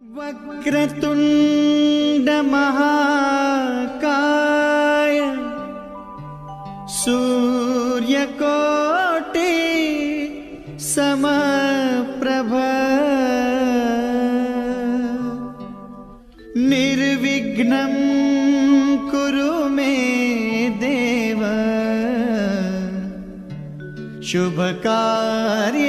वक्रतुंड महाकाय सूर्य कोटि सम प्रभ निर्विघ्न कुरु मे देव। शुभकार्य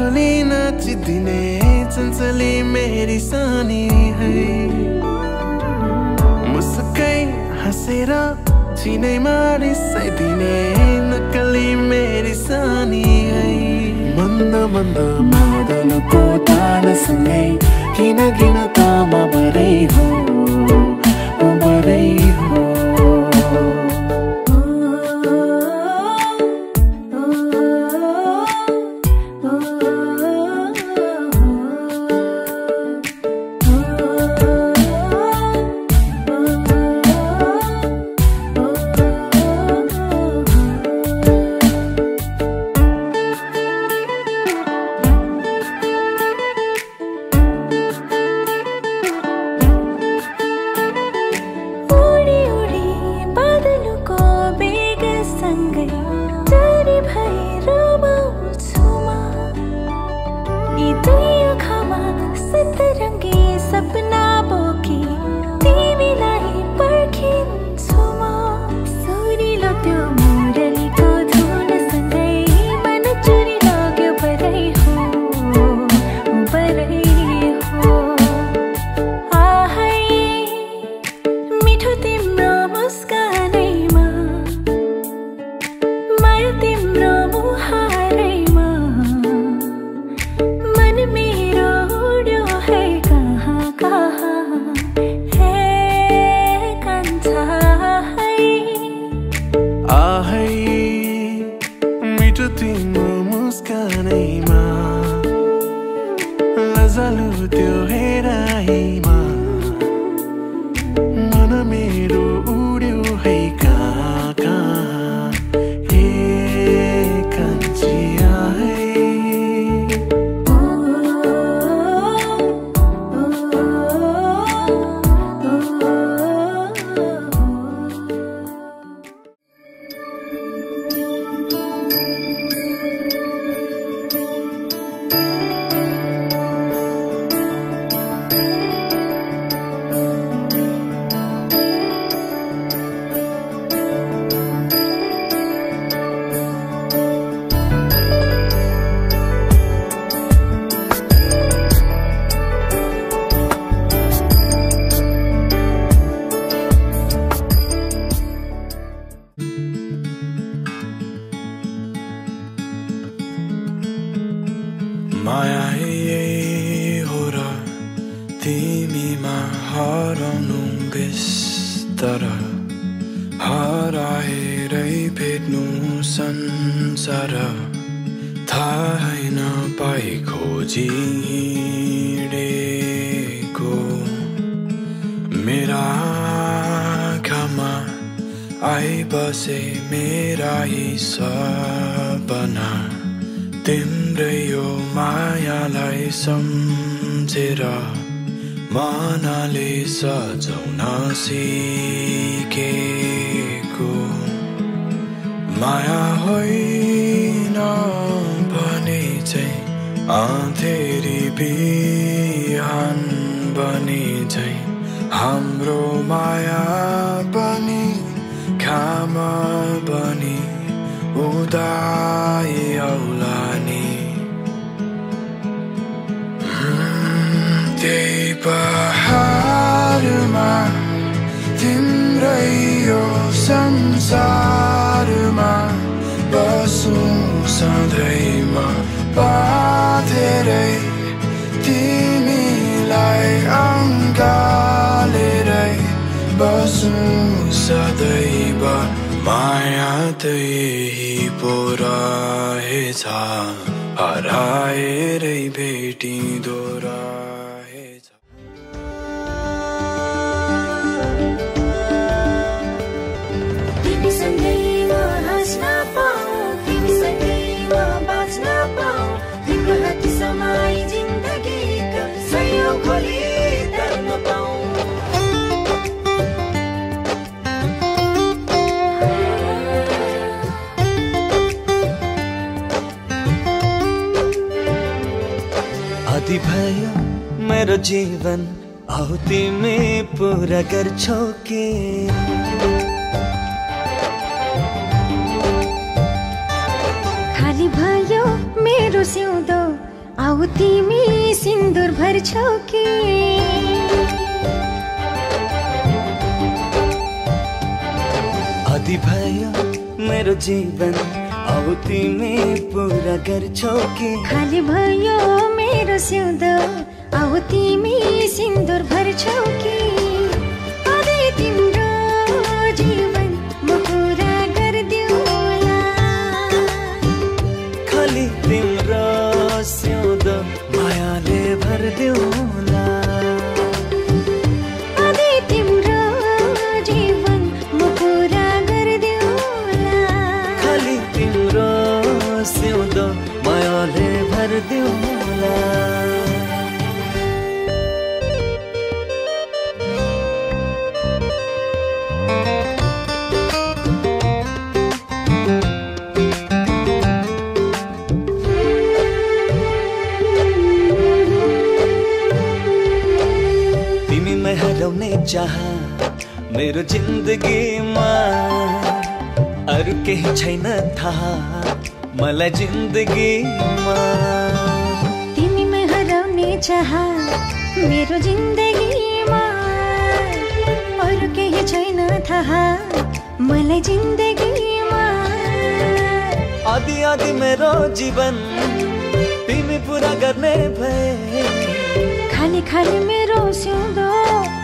खुली नाच दिने चञ्चली मेरी सानी है। मुस्कै हाँसेर चिनैमा दिने नकली मेरी सानी है। मन्द मन्द मादलको तानसँगै किन किन तामा भरै हो? आइबसे मेरा यी सपना। तिम्रै यो मायालाई सम्झेर मनले सजाउन सिकेको। माया होइन भने चाहिँ अँधेरी बिहान बने चाहिँ हाम्रो माया पनि खाम बनी उदाई आउला नि त्यही पहाडमा तिम्रै यो संसारमा बसौँ सधैँमा बाँधेरै तिमीलाई अङ्गालेरै बसौँ सदैव माया त यही पो रहेछ हराएरै भेटिँदो रहेछ आदि भयो मेरो जीवन औ तिमी पुरा गर्छौ के खाली भयो मेरो सिउँदो आऊ तिमी सिन्दुर भर्छौ कि आदि भयो मेरो जीवन औ तिमी पुरा गर्छौ के खाली भयो मेरो सिउँदो आऊ तिमी सिन्दुर भर्छौ कि? तिम्रो जीवन म मायाले चाह मेरो जिन्दगीमा अरू केही छैन थाहा। मलाई जिन्दगीमा तिमीमै हराउने चाह मेरो जिन्दगीमा अरू केही छैन थाहा। मलाई जिन्दगीमा आदि आदि मेरो जीवन तिमी पुरा गर्ने भए। खाली खाली मेरो सिउँदो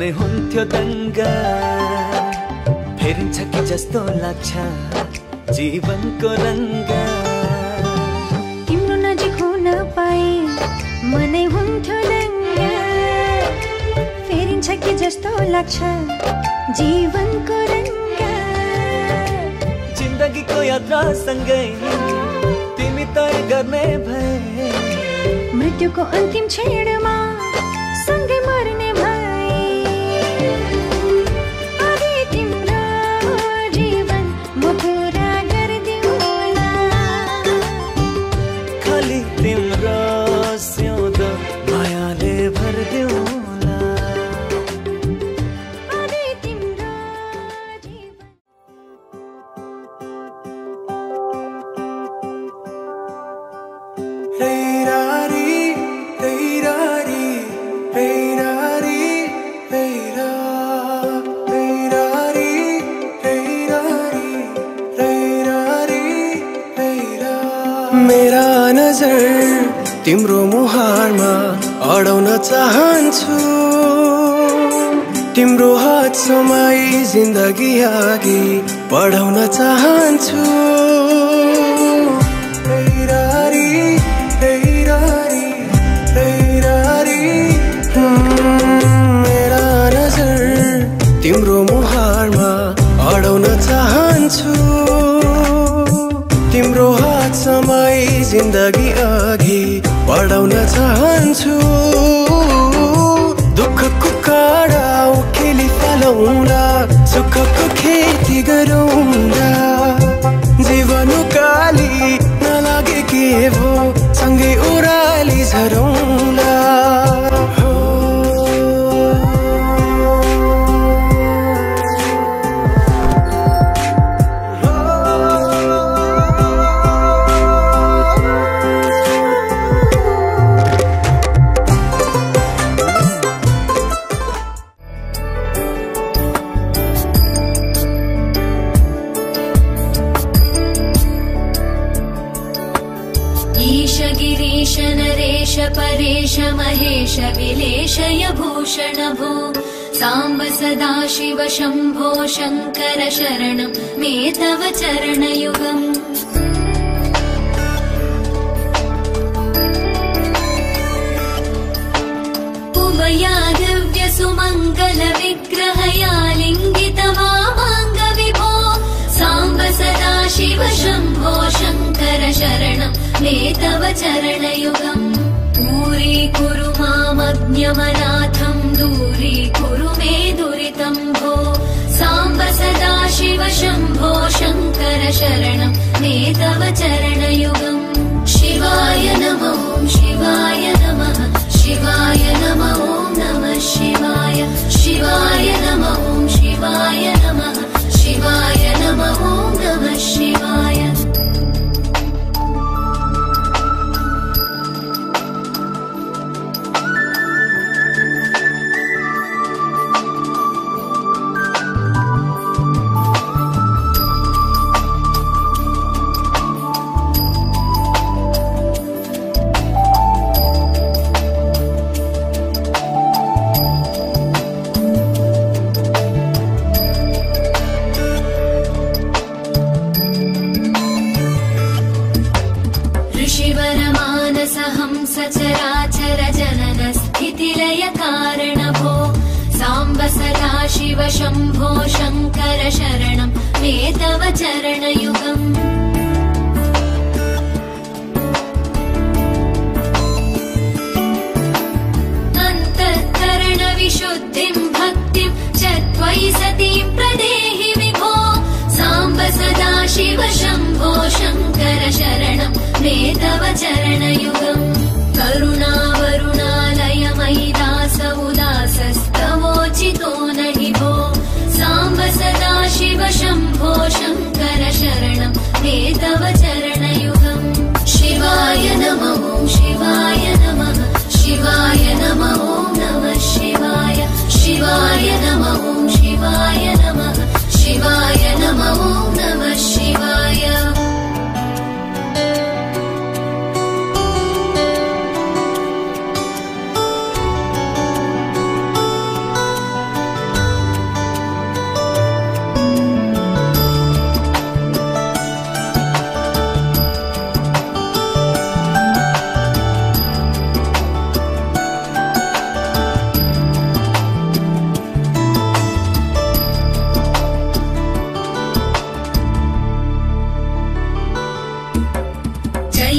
मनै हुन्थ्यो दङ्गा फेरिन्छ कि जस्तो लाग्छ जीवनको रङ्ग तिम्रो नजिक हुन पाए मनै हुन्थ्यो दङ्गा फेरिन्छ कि जस्तो लाग्छ जीवनको रङ्ग जिन्दगीको यात्रा सँगै तिमी तय गर्ने भए मृत्युको अन्तिम क्षणमा शम्भो शङ्कर शरणं मे तव चरणयुगम्। उमया दिव्य सुमङ्गल विग्रहया लिङ्गित वामाङ्ग विभो साम्ब सदा शिव शम्भो शङ्कर शरणं मे तव चरणयुगम्। पूरी कुरु मामज्ञमनाथम् दूरी कुरु मे दुरितम् भो सदा शिव शम्भो शङ्कर शरणं मे तव चरणयुगम् शिवाय नमो शिवाय नमः। शिवाय नमो नमः शिवाय। शिवाय नमो शिवाय नमः। शिवाय नमो नमः शिवाय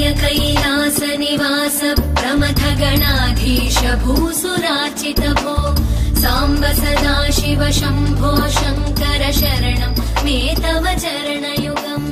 य कैलासनिवास प्रमथगणाधीश साम्ब सदा शिव शम्भो शङ्कर शरणम् मे तव चरणयुगम्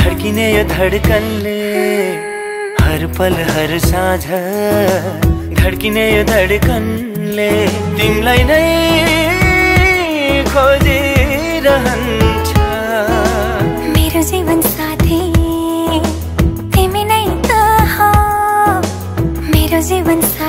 धड़किने यो यो धड्कनले हर पल हर साँझ। धड़किने यो धड्कनले तिमीलाई नै खोजिरहन्छ मेरो जीवन साथी तिमी नै त हो। मेरो जीवन साथी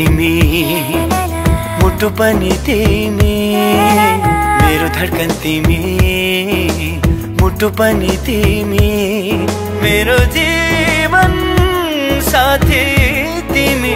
तिमी मुटु पनि तिमी मेरो धड्कन तिमी मुटु पनि तिमी मेरो जीवन साथी तिमी।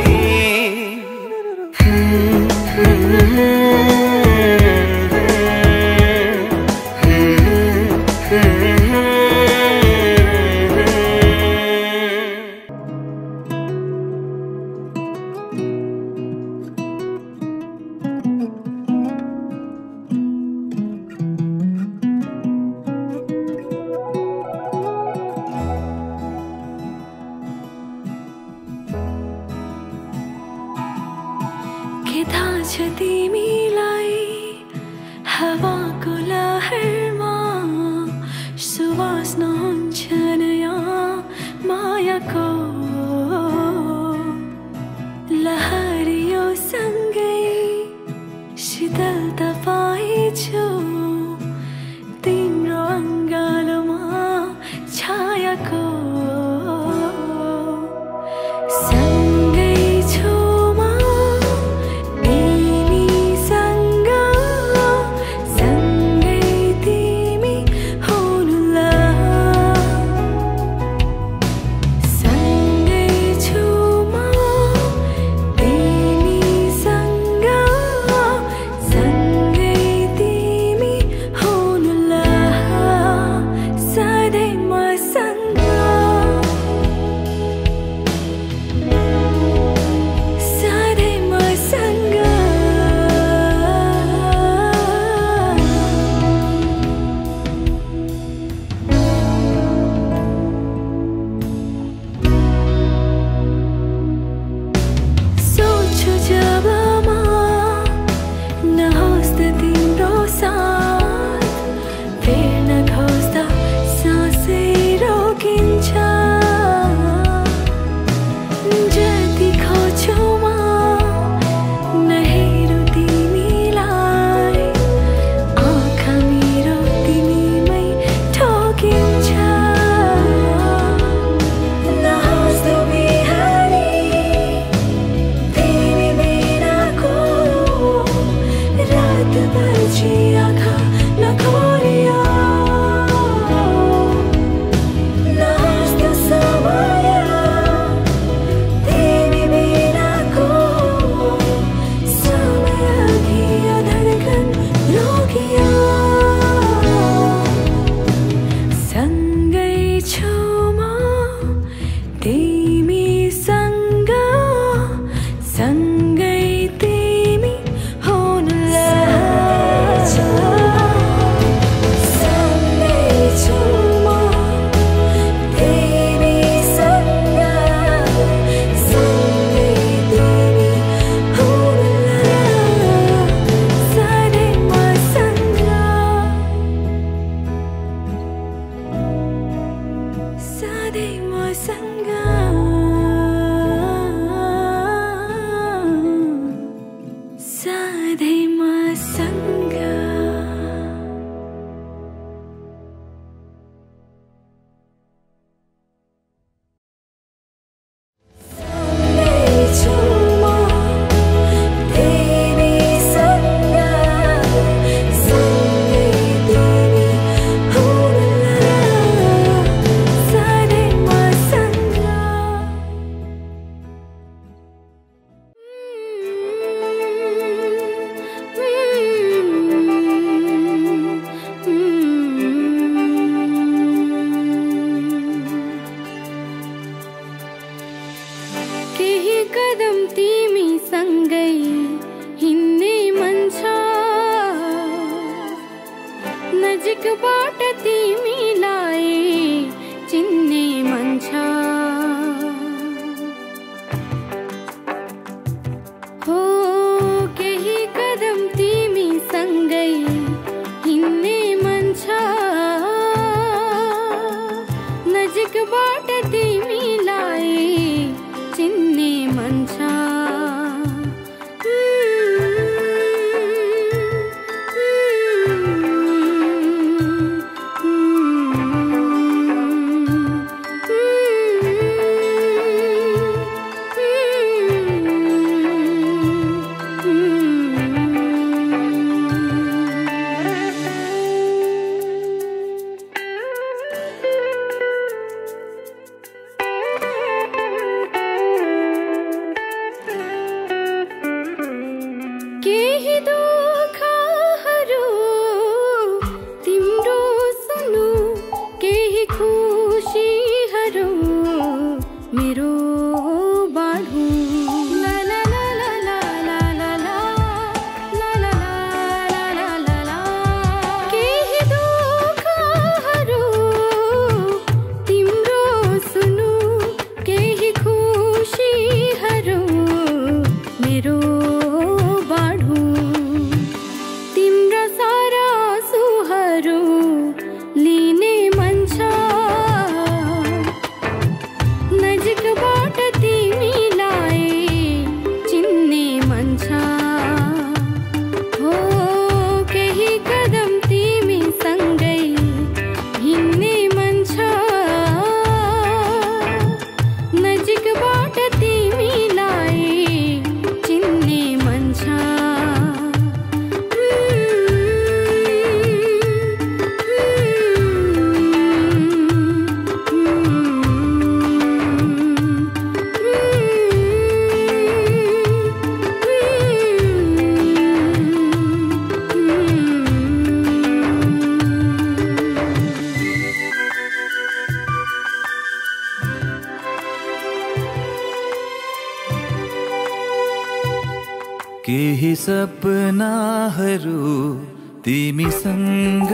तिमी संग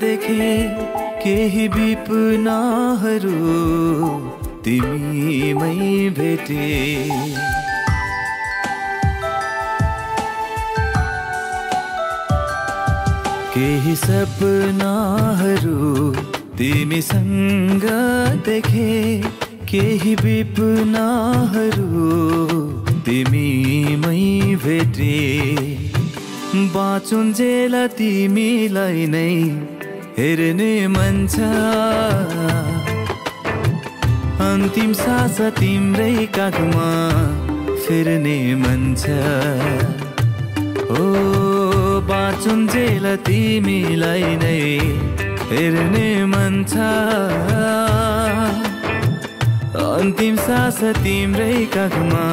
देखे केही विपनाहरू तिमीमै भेटे। केही सपनाहरू तिमी संग देखे केही विपनाहरू तिमीमै भेटे। बाँचुन्जेल तिमीलाई नै हेर्ने मन छ। अन्तिम सास तिम्रै काखमा फेर्ने मन छ। ओ बाँचुन्जेल तिमीलाई नै हेर्ने मन छ। अन्तिम सास तिम्रै काखमा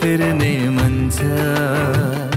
फेर्ने मन छ।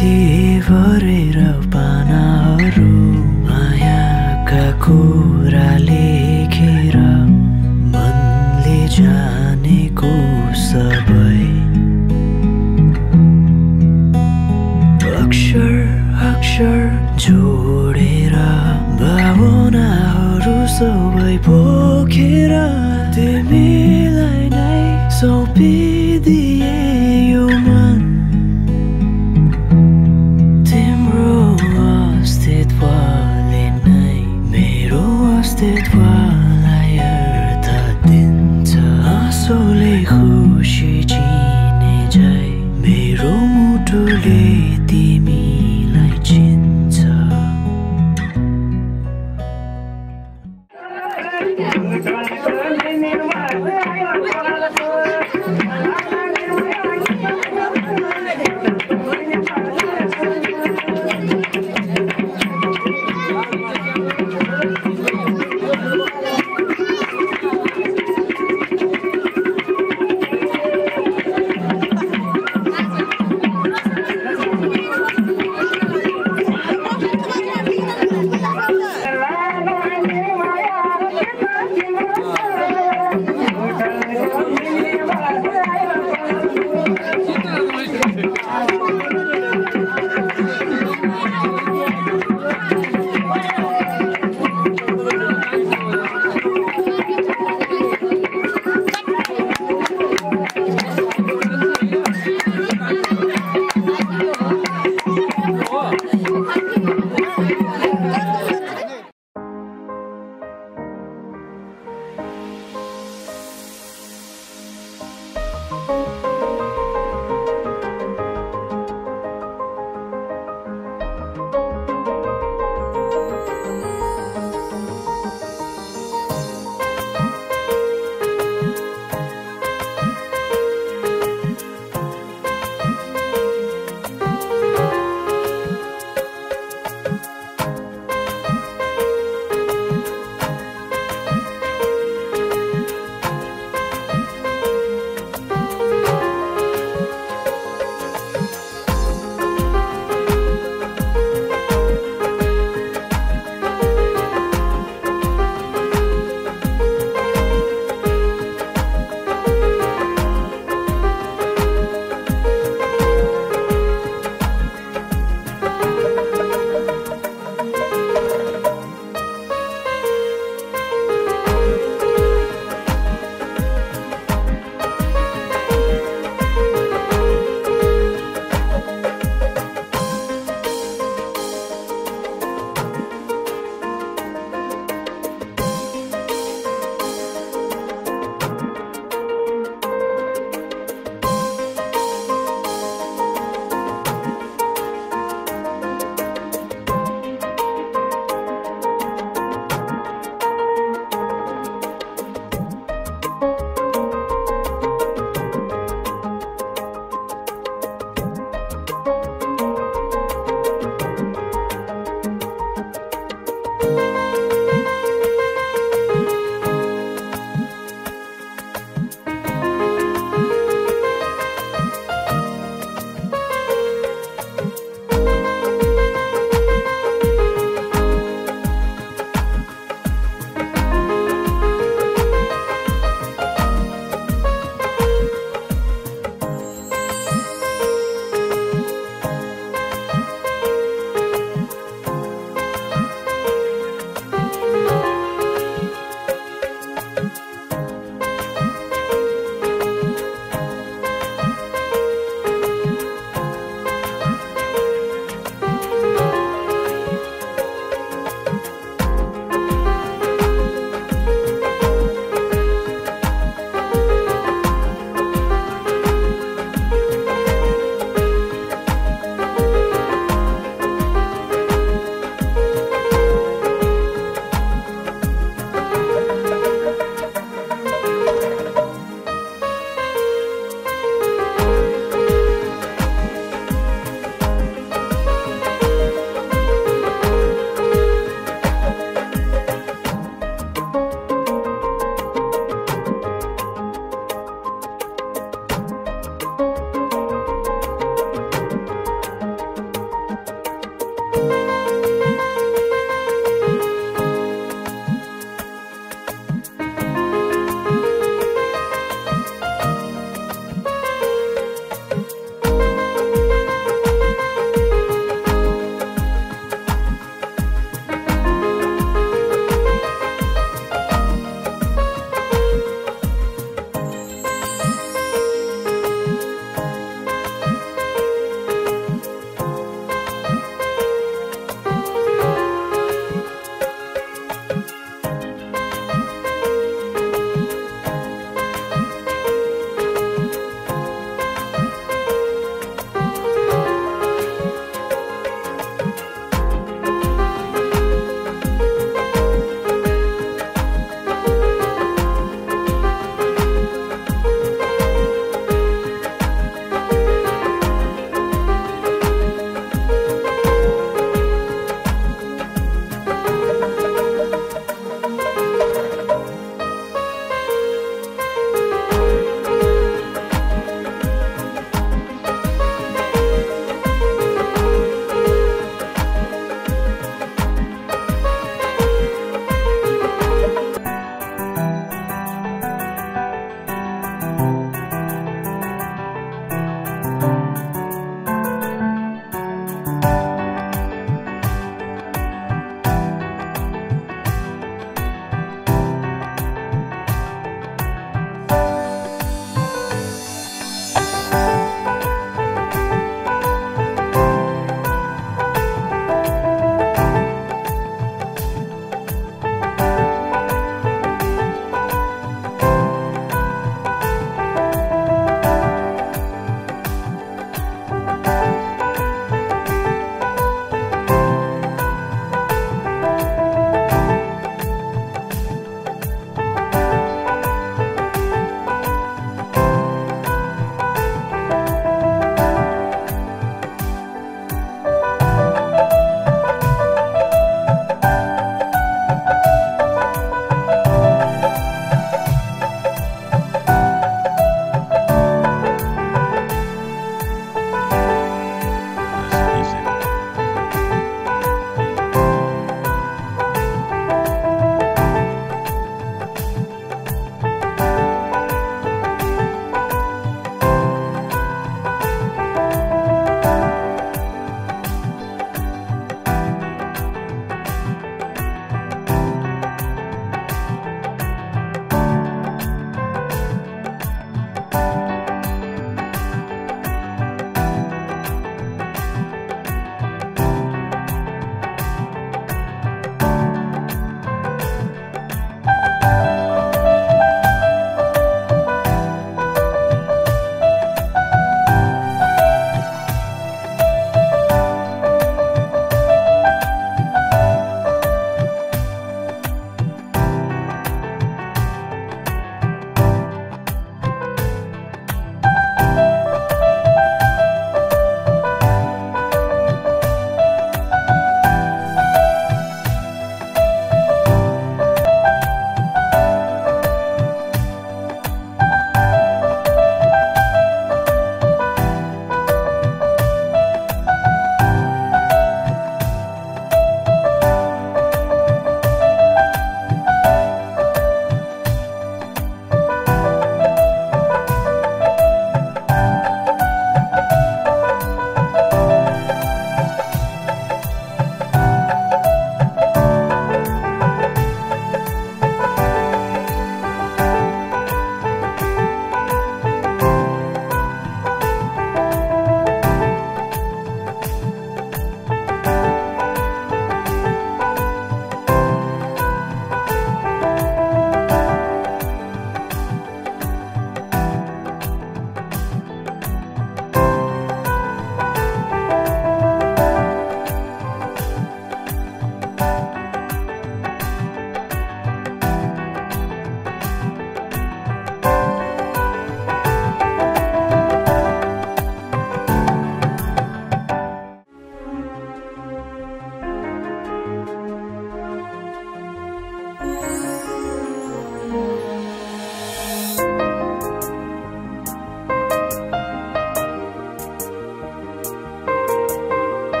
भरेर